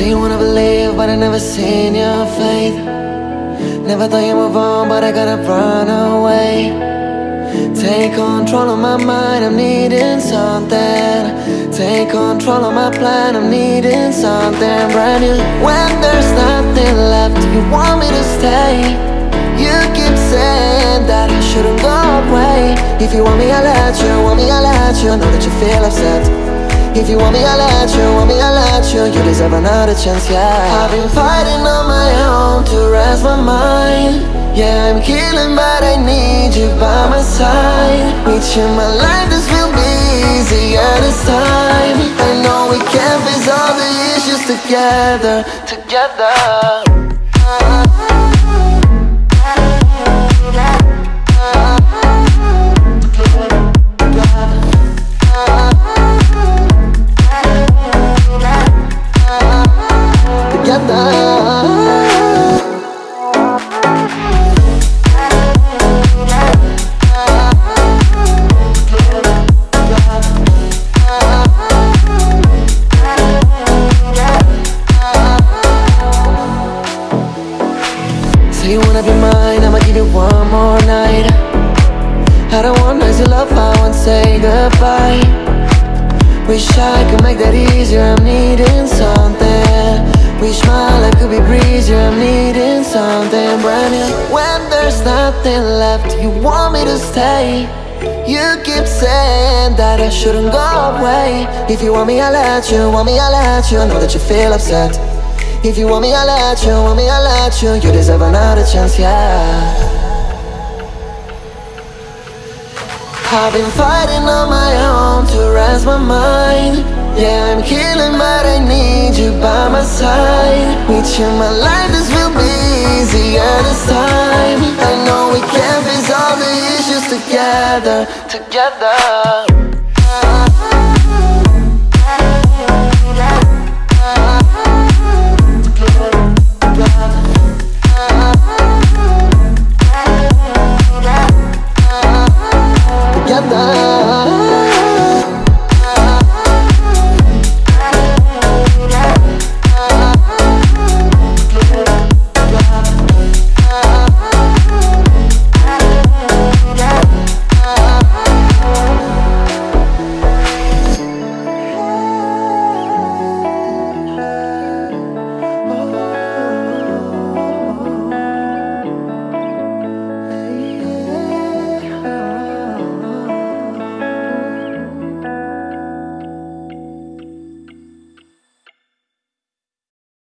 you wanna believe, but I never seen your faith. Never thought you'd move on, but I gotta run away. Take control of my mind, I'm needing something. Take control of my plan, I'm needing something brand new. When there's nothing left, you want me to stay. You keep saying that I shouldn't go away. If you want me, I'll let you. Want me, I'll let you. Know that you feel upset. If you want me, I'll let you. Want me, I'll let you. You deserve another chance, yeah. I've been fighting on my own to rest my mind. Yeah, I'm healing, but I need you by my side. With you, my life just will be easier this time. I know we can face all the issues together, together. You wanna be mine, I'ma give you one more night. I don't want to love, I want say goodbye. Wish I could make that easier, I'm needing something. Wish smile, life could be breezier, I'm needing something brand new. When there's nothing left, you want me to stay. You keep saying that I shouldn't go away. If you want me, I'll let you. Want me, I'll let you. Know that you feel upset. If you want me, I'll let you. Want me, I'll let you. You deserve another chance, yeah. I've been fighting on my own to rest my mind. Yeah, I'm healing, but I need you by my side. With you, my life just will be easier this time. I know we can face all the issues together, together.